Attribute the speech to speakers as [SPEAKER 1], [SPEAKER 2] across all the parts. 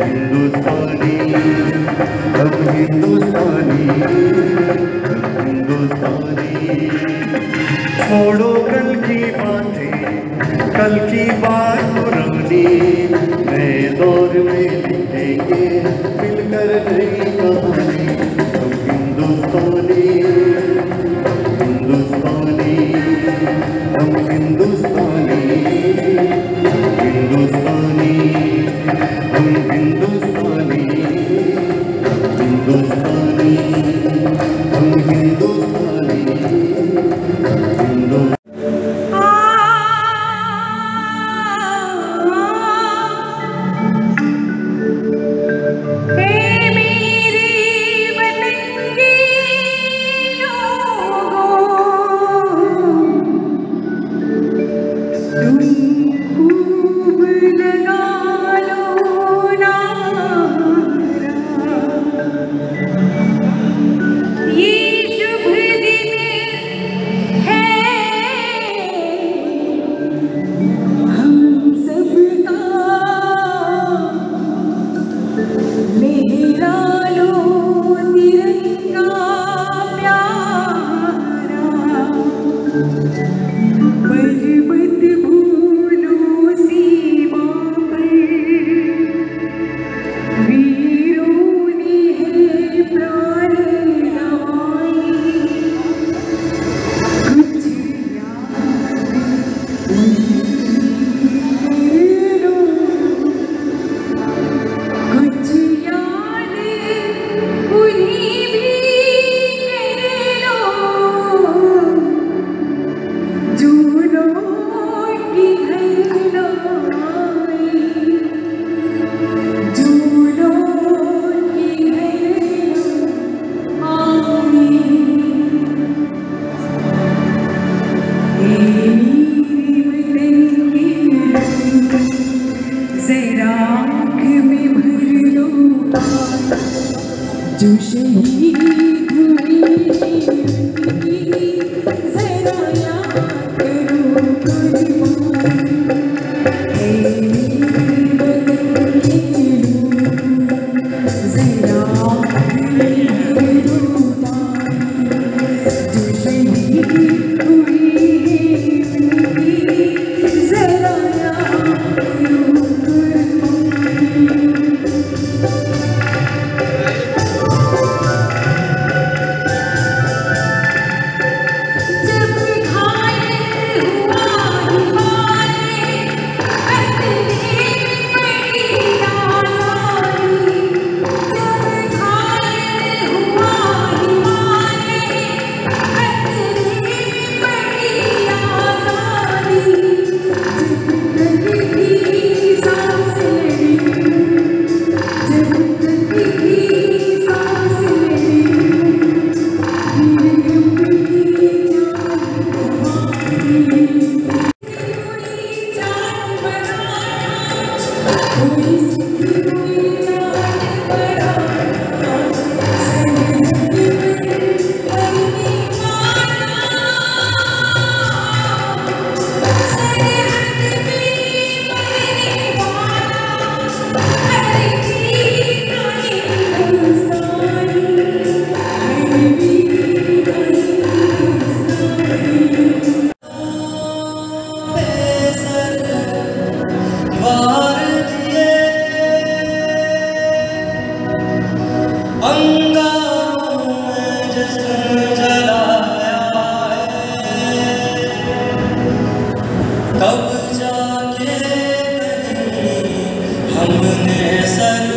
[SPEAKER 1] हिंदुस्तानी हम हिंदुस्तानी हिंदुस्तानी। छोड़ो कल की बातें, कल की बात पुरानी नए दौर में लिखेंगे मिलकर नई कहानी। हम हिंदुस्तानी
[SPEAKER 2] कौन है सर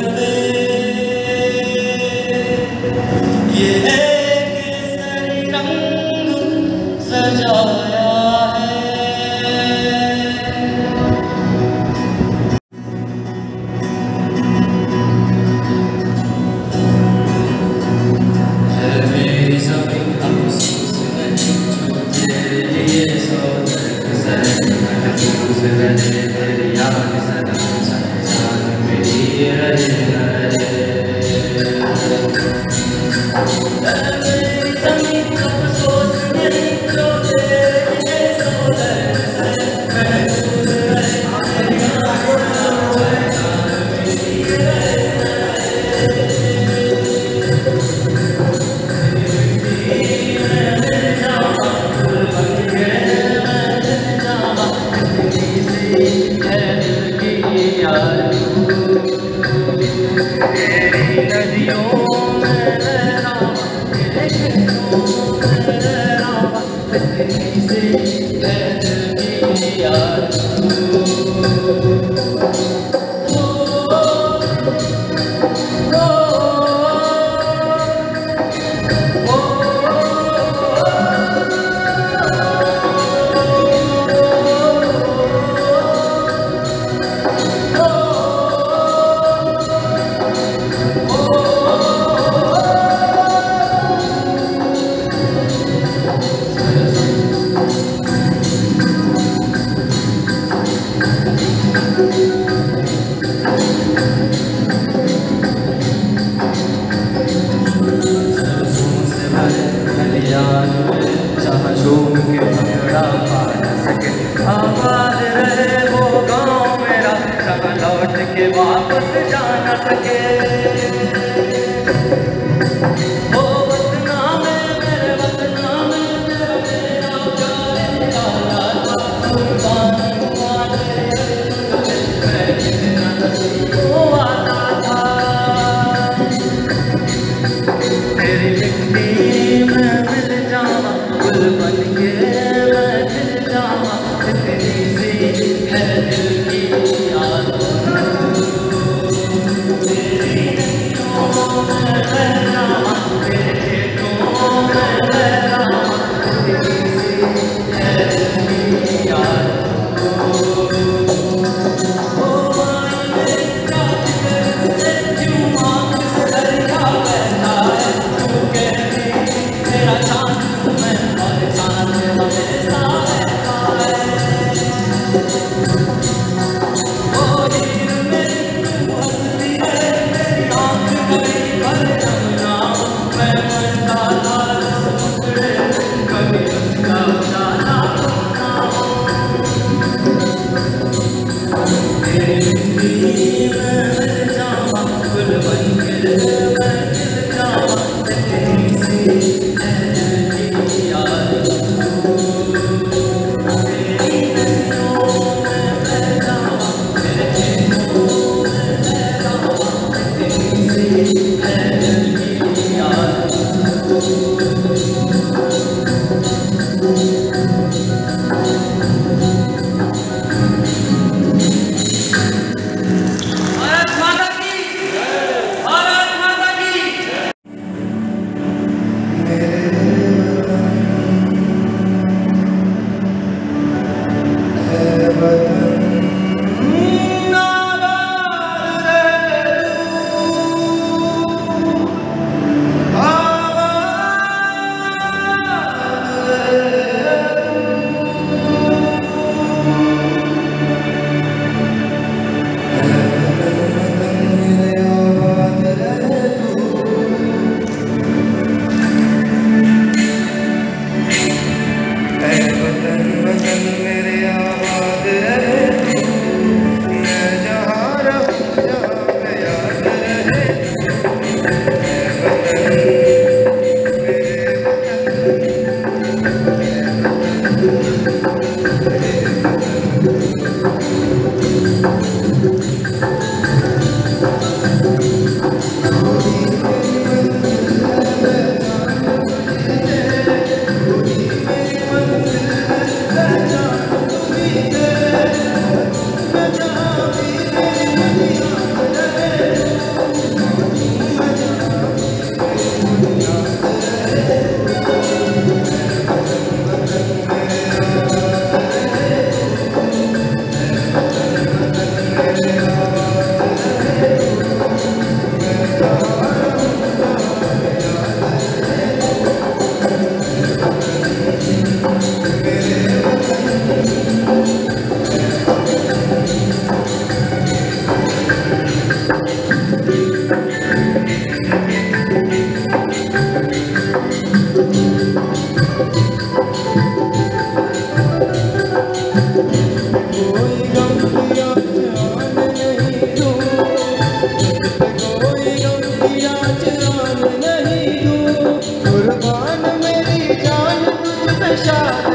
[SPEAKER 1] Krishna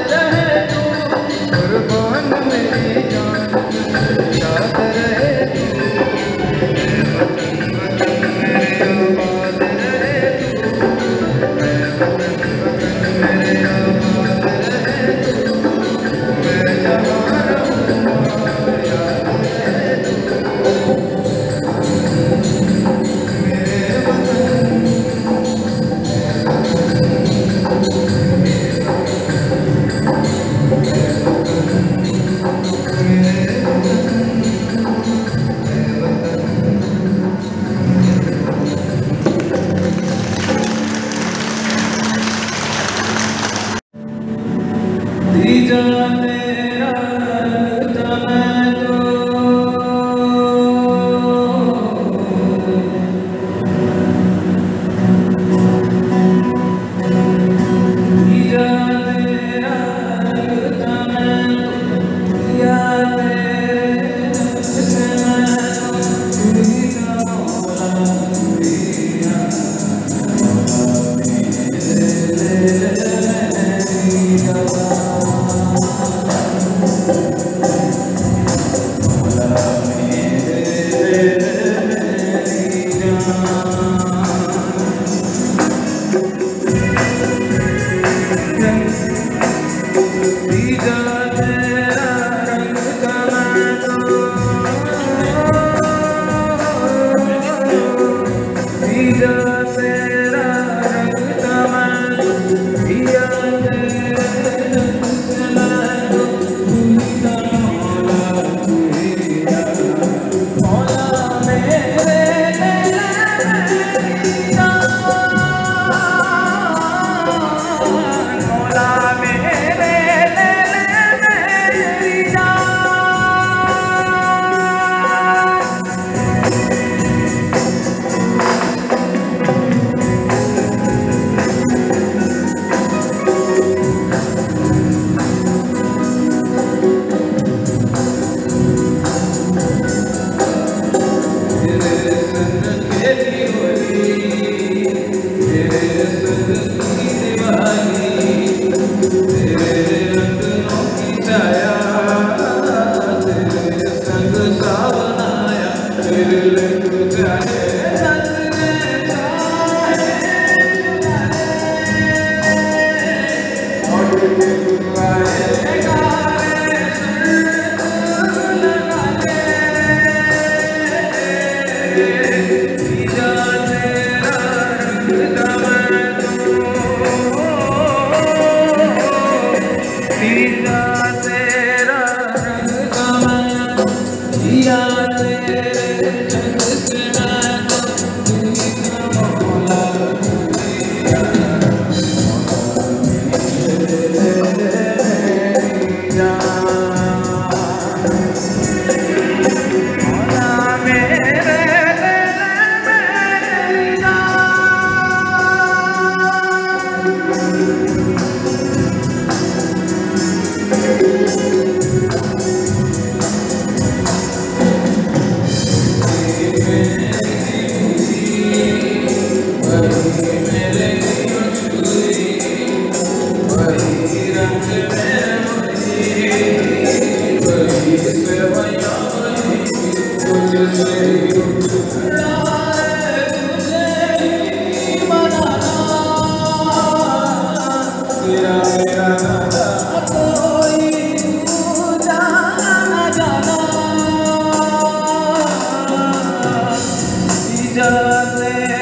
[SPEAKER 1] की
[SPEAKER 2] the.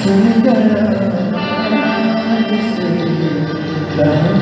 [SPEAKER 2] Thank you.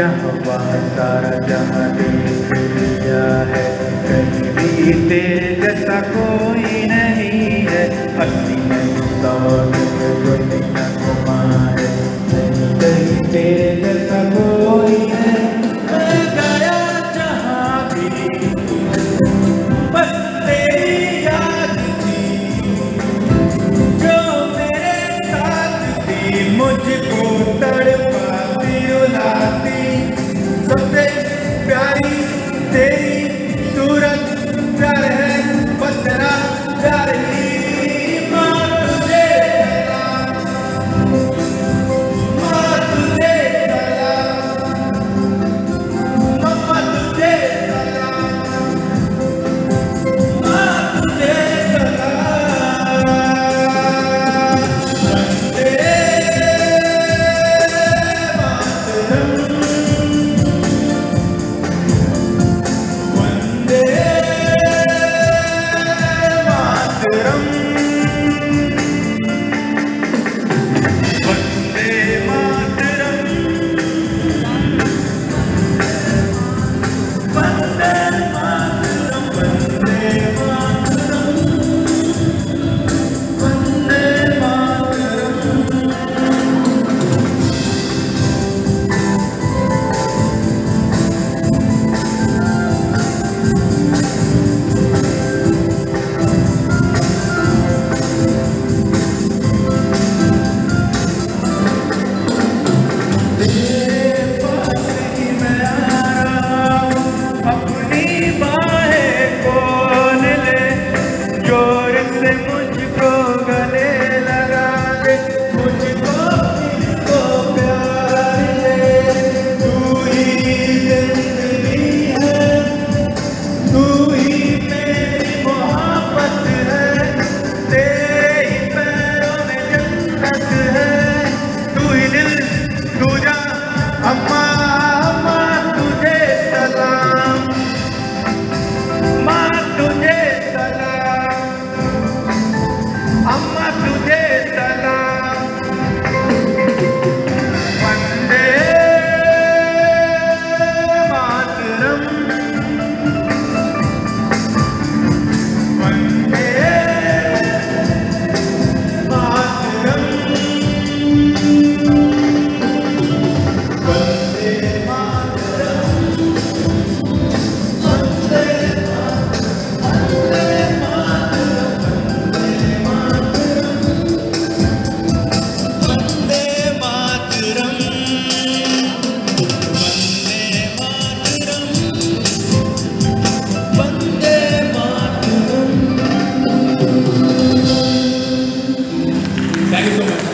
[SPEAKER 2] यह वह जहाँ देख लिया है, कहीं भी तेरे जैसा कोई नहीं है। असीम दौर Obrigado.